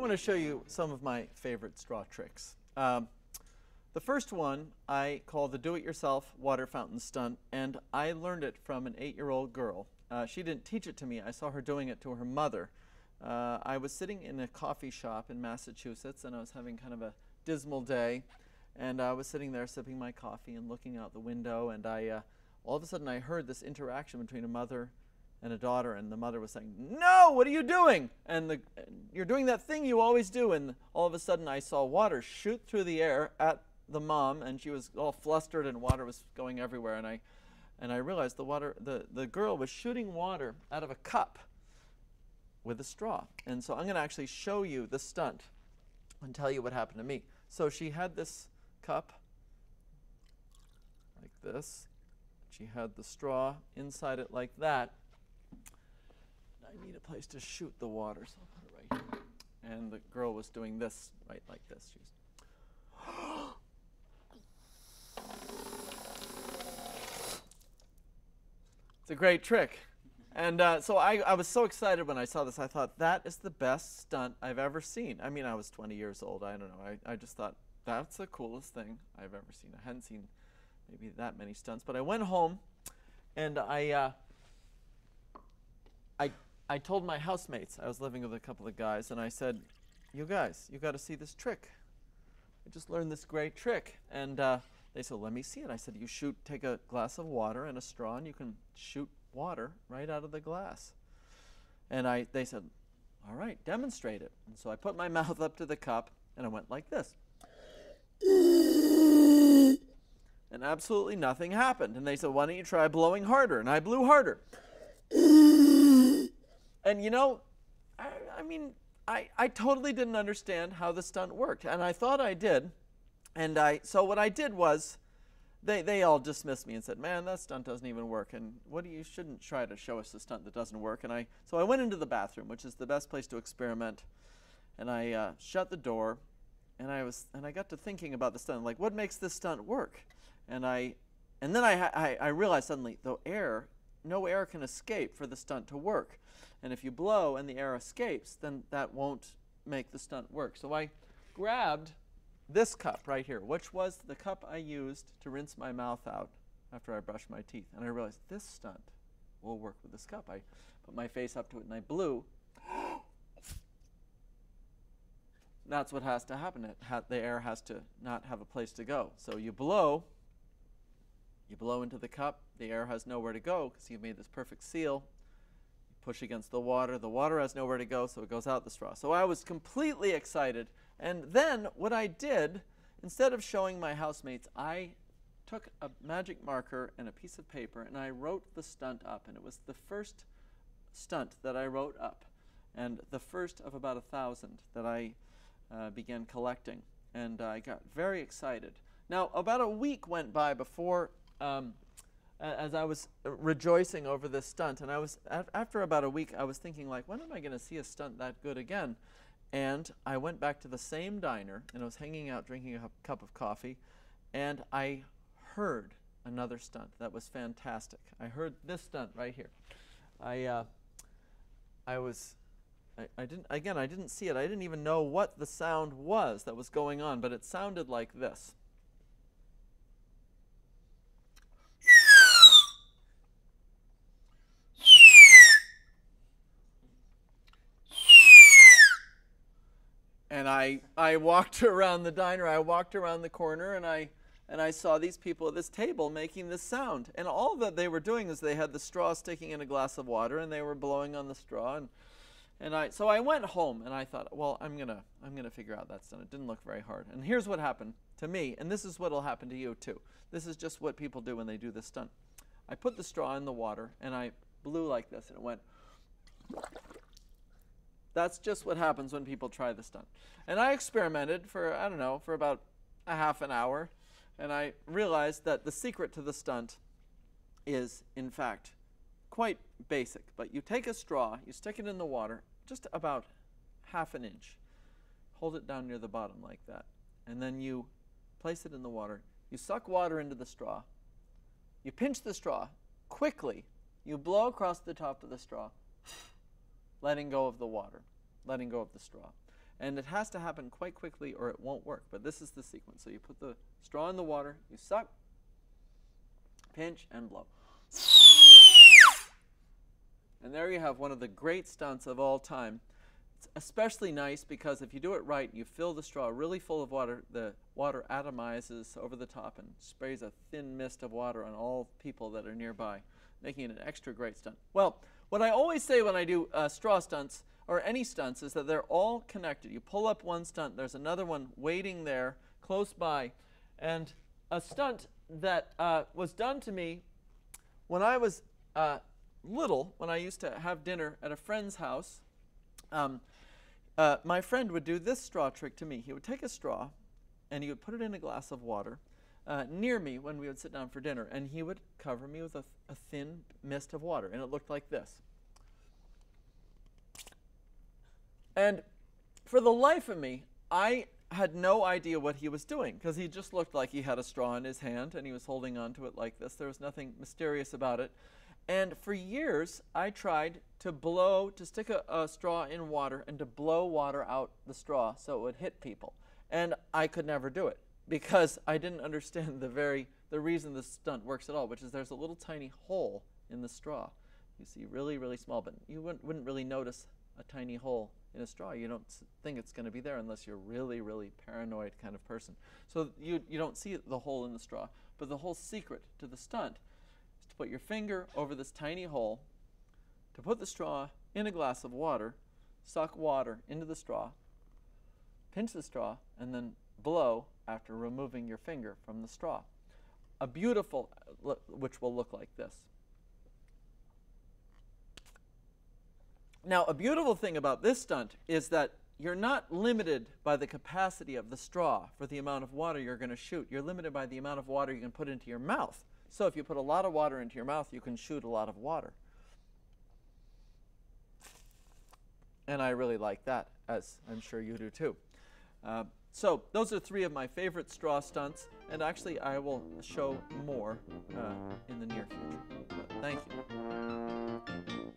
want to show you some of my favorite straw tricks. Um, the first one I call the do-it-yourself water fountain stunt, and I learned it from an eight-year-old girl. Uh, she didn't teach it to me. I saw her doing it to her mother. Uh, I was sitting in a coffee shop in Massachusetts, and I was having kind of a dismal day, and I was sitting there sipping my coffee and looking out the window, and I, uh, all of a sudden, I heard this interaction between a mother and a daughter, and the mother was saying, "No, what are you doing?" And the, you're doing that thing you always do. And all of a sudden, I saw water shoot through the air at the mom, and she was all flustered, and water was going everywhere. And I, and I realized the water, the the girl was shooting water out of a cup with a straw. And so I'm going to actually show you the stunt and tell you what happened to me. So she had this cup like this. She had the straw inside it like that I need a place to shoot the water, so I'll put it right here. And the girl was doing this right like this. She was it's a great trick. And uh, so I, I was so excited when I saw this. I thought, that is the best stunt I've ever seen. I mean, I was 20 years old. I don't know. I, I just thought, that's the coolest thing I've ever seen. I hadn't seen maybe that many stunts. But I went home and I, uh, I I told my housemates, I was living with a couple of guys, and I said, You guys, you got to see this trick. I just learned this great trick. And uh, they said, Let me see it. I said, You shoot, take a glass of water and a straw, and you can shoot water right out of the glass. And I, they said, All right, demonstrate it. And so I put my mouth up to the cup, and I went like this. And absolutely nothing happened. And they said, Why don't you try blowing harder? And I blew harder. And you know, I, I mean, I, I totally didn't understand how the stunt worked. And I thought I did. And I, so what I did was, they, they all dismissed me and said, man, that stunt doesn't even work. And what do you shouldn't try to show us a stunt that doesn't work. And I, so I went into the bathroom, which is the best place to experiment. And I uh, shut the door and I was, and I got to thinking about the stunt, like what makes this stunt work? And I, and then I, I, I realized suddenly, the air, no air can escape for the stunt to work. And if you blow and the air escapes, then that won't make the stunt work. So I grabbed this cup right here, which was the cup I used to rinse my mouth out after I brushed my teeth. And I realized this stunt will work with this cup. I put my face up to it and I blew. That's what has to happen. It ha the air has to not have a place to go. So you blow, you blow into the cup, the air has nowhere to go because you've made this perfect seal You push against the water. The water has nowhere to go, so it goes out the straw. So I was completely excited. And then what I did, instead of showing my housemates, I took a magic marker and a piece of paper and I wrote the stunt up. And it was the first stunt that I wrote up and the first of about a thousand that I uh, began collecting. And I got very excited. Now, about a week went by before um, as I was rejoicing over this stunt, and I was after about a week, I was thinking like, when am I going to see a stunt that good again? And I went back to the same diner, and I was hanging out drinking a cup of coffee, and I heard another stunt that was fantastic. I heard this stunt right here. I uh, I was I, I didn't again I didn't see it. I didn't even know what the sound was that was going on, but it sounded like this. And I, I walked around the diner, I walked around the corner, and I, and I saw these people at this table making this sound. And all that they were doing is they had the straw sticking in a glass of water, and they were blowing on the straw. And, and I, so I went home, and I thought, well, I'm gonna, I'm gonna figure out that stunt. It didn't look very hard. And here's what happened to me, and this is what'll happen to you too. This is just what people do when they do this stunt. I put the straw in the water, and I blew like this, and it went. That's just what happens when people try the stunt. And I experimented for, I don't know, for about a half an hour, and I realized that the secret to the stunt is, in fact, quite basic. But you take a straw, you stick it in the water, just about half an inch. Hold it down near the bottom like that. And then you place it in the water. You suck water into the straw. You pinch the straw quickly. You blow across the top of the straw letting go of the water, letting go of the straw. And it has to happen quite quickly or it won't work. But this is the sequence. So you put the straw in the water, you suck, pinch, and blow. And there you have one of the great stunts of all time. It's especially nice because if you do it right, you fill the straw really full of water, the water atomizes over the top and sprays a thin mist of water on all people that are nearby, making it an extra great stunt. Well, what I always say when I do uh, straw stunts, or any stunts, is that they're all connected. You pull up one stunt, there's another one waiting there close by. And a stunt that uh, was done to me when I was uh, little, when I used to have dinner at a friend's house, um, uh, my friend would do this straw trick to me. He would take a straw and he would put it in a glass of water uh, near me when we would sit down for dinner, and he would cover me with a, a thin mist of water, and it looked like this. And for the life of me, I had no idea what he was doing because he just looked like he had a straw in his hand and he was holding on to it like this. There was nothing mysterious about it. And for years, I tried to blow, to stick a, a, straw in water and to blow water out the straw so it would hit people. And I could never do it because I didn't understand the very, the reason this stunt works at all, which is there's a little tiny hole in the straw. You see really, really small, but you wouldn't, wouldn't really notice a tiny hole in a straw. You don't think it's going to be there unless you're really, really paranoid kind of person. So you, you don't see the hole in the straw. But the whole secret to the stunt is to put your finger over this tiny hole, to put the straw in a glass of water, suck water into the straw, pinch the straw, and then blow after removing your finger from the straw. A beautiful, which will look like this. Now, a beautiful thing about this stunt is that you're not limited by the capacity of the straw for the amount of water you're going to shoot. You're limited by the amount of water you can put into your mouth. So if you put a lot of water into your mouth, you can shoot a lot of water. And I really like that, as I'm sure you do too. Uh, so those are three of my favorite straw stunts, and actually I will show more uh, in the near future. But thank you.